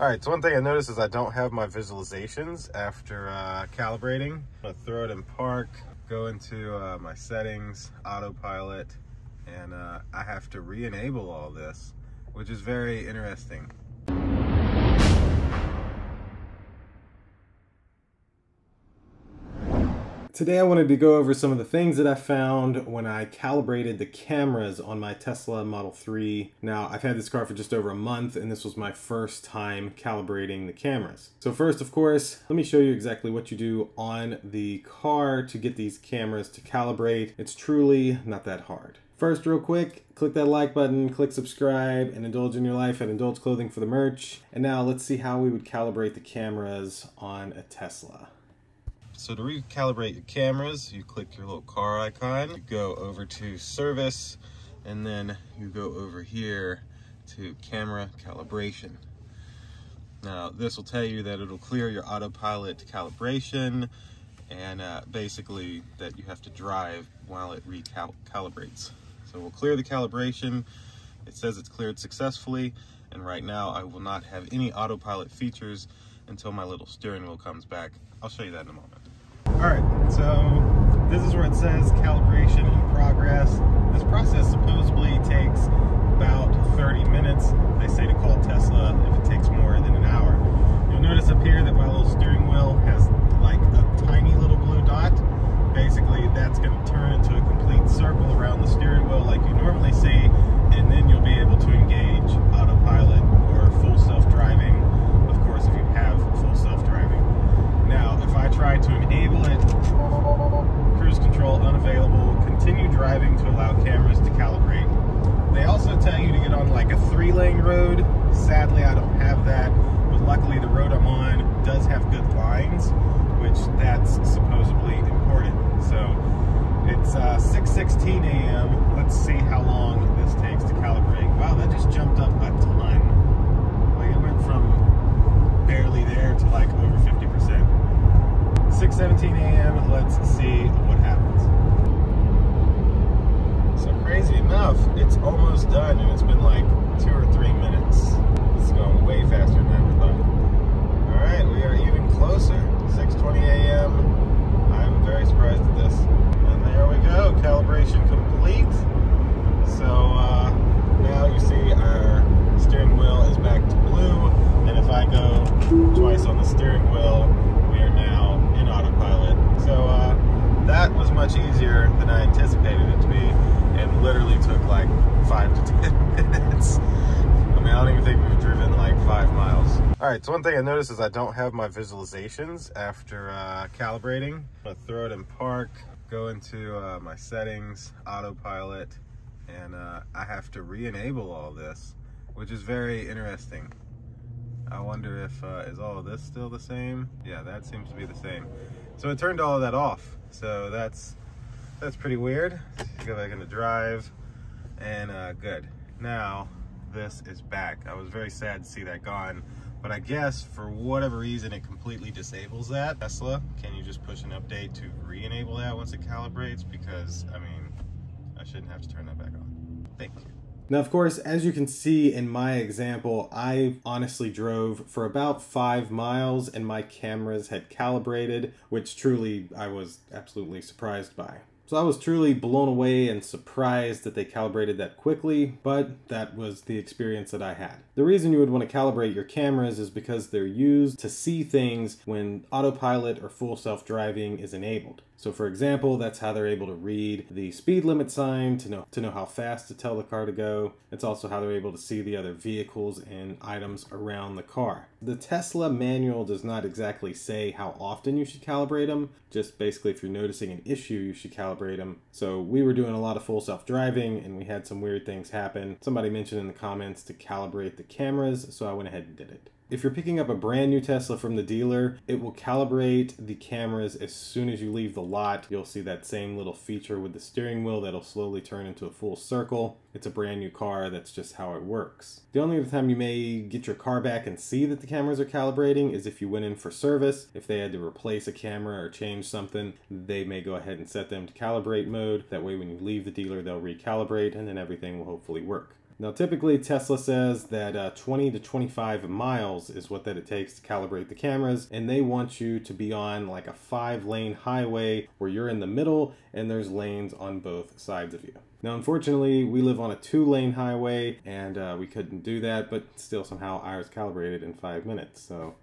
All right, so one thing I noticed is I don't have my visualizations after uh, calibrating. I'm gonna throw it in park, go into uh, my settings, autopilot, and uh, I have to re-enable all this, which is very interesting. Today I wanted to go over some of the things that I found when I calibrated the cameras on my Tesla Model 3. Now I've had this car for just over a month and this was my first time calibrating the cameras. So first of course, let me show you exactly what you do on the car to get these cameras to calibrate. It's truly not that hard. First, real quick, click that like button, click subscribe, and indulge in your life at Indulge Clothing for the merch. And now let's see how we would calibrate the cameras on a Tesla. So to recalibrate your cameras, you click your little car icon, you go over to service, and then you go over here to camera calibration. Now this will tell you that it'll clear your autopilot calibration and uh, basically that you have to drive while it recalibrates. So we'll clear the calibration. It says it's cleared successfully and right now I will not have any autopilot features until my little steering wheel comes back. I'll show you that in a moment. All right, so this is where it says calibration in progress. This process supposedly takes about 30 minutes. They say to call Tesla if it takes more than an hour. You'll notice up here that my little steering wheel has like a tiny little blue dot. Basically, that's going to turn into a complete circle around the steering wheel like you normally see, and then you'll be able to engage autopilot or full self-driving, of course, if you have full self-driving. Now, if I try to enable it, cruise control unavailable, continue driving to allow cameras to calibrate. They also tell you to get on like a three lane road. Sadly, I don't have that, but luckily the road I'm on does have good lines, which that's supposedly important. So it's uh, 6.16 a.m. Let's see how long this takes to calibrate. Wow, that just jumped up a ton. Like it went from barely there to like over 50%. 6.17 a.m. Let's see what happens. So crazy enough, it's almost done and it's been like two or three minutes. Going way faster than I thought. All right, we are even closer. 6.20 a.m. I'm very surprised at this. And there we go, calibration complete. So uh, now you see our steering wheel is back to blue. And if I go twice on the steering wheel, we are now in autopilot. So uh, that was much easier than I anticipated it to be and literally took like five to 10 minutes. I mean, I don't even think we've driven like five miles. All right, so one thing I noticed is I don't have my visualizations after uh, calibrating. I'm gonna throw it in park, go into uh, my settings, autopilot, and uh, I have to re-enable all this, which is very interesting. I wonder if, uh, is all this still the same? Yeah, that seems to be the same. So it turned all of that off. So that's, that's pretty weird. Go back into drive and uh, good. Now this is back. I was very sad to see that gone, but I guess for whatever reason, it completely disables that. Tesla, can you just push an update to re-enable that once it calibrates? Because I mean, I shouldn't have to turn that back on. Thank you. Now, of course, as you can see in my example, I honestly drove for about five miles and my cameras had calibrated, which truly I was absolutely surprised by. So I was truly blown away and surprised that they calibrated that quickly, but that was the experience that I had. The reason you would want to calibrate your cameras is because they're used to see things when autopilot or full self-driving is enabled. So for example, that's how they're able to read the speed limit sign to know to know how fast to tell the car to go. It's also how they're able to see the other vehicles and items around the car. The Tesla manual does not exactly say how often you should calibrate them, just basically if you're noticing an issue, you should calibrate them. So we were doing a lot of full self-driving and we had some weird things happen. Somebody mentioned in the comments to calibrate the cameras, so I went ahead and did it. If you're picking up a brand new Tesla from the dealer, it will calibrate the cameras as soon as you leave the lot. You'll see that same little feature with the steering wheel that'll slowly turn into a full circle. It's a brand new car, that's just how it works. The only other time you may get your car back and see that the cameras are calibrating is if you went in for service. If they had to replace a camera or change something, they may go ahead and set them to calibrate mode. That way when you leave the dealer, they'll recalibrate and then everything will hopefully work. Now, typically Tesla says that uh, 20 to 25 miles is what that it takes to calibrate the cameras, and they want you to be on like a five lane highway where you're in the middle and there's lanes on both sides of you. Now, unfortunately, we live on a two lane highway and uh, we couldn't do that, but still somehow ours calibrated in five minutes. So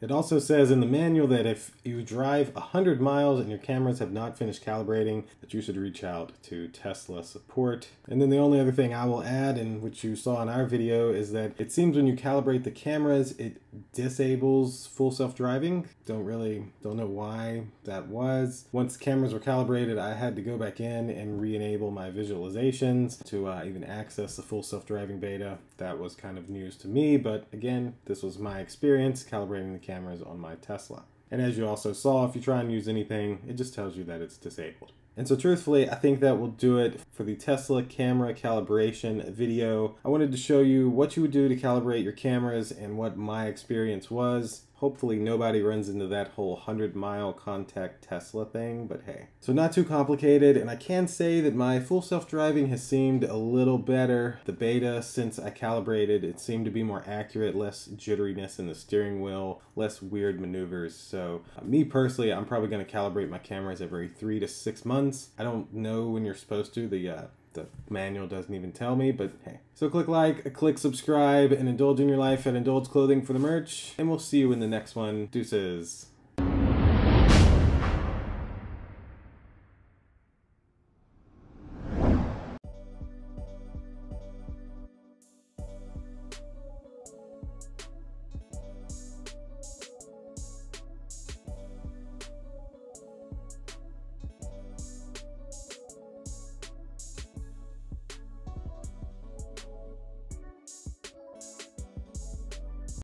it also says in the manual that if you drive 100 miles and your cameras have not finished calibrating, that you should reach out to Tesla support. And then the only other thing I will add, and which you saw in our video, is that it seems when you calibrate the cameras, it disables full self-driving. Don't really, don't know why that was. Once cameras were calibrated, I had to go back in and re-enable my visualizations to uh, even access the full self-driving beta. That was kind of news to me, but again, this was my experience calibrating the cameras on my Tesla. And as you also saw, if you try and use anything, it just tells you that it's disabled. And so truthfully, I think that will do it for the Tesla camera calibration video. I wanted to show you what you would do to calibrate your cameras and what my experience was. Hopefully nobody runs into that whole 100 mile contact Tesla thing, but hey. So not too complicated, and I can say that my full self-driving has seemed a little better. The beta, since I calibrated, it seemed to be more accurate, less jitteriness in the steering wheel, less weird maneuvers. So uh, me personally, I'm probably gonna calibrate my cameras every three to six months. I don't know when you're supposed to. The uh, the manual doesn't even tell me, but hey. So click like, click subscribe, and indulge in your life at Indulge Clothing for the merch, and we'll see you in the next one. Deuces.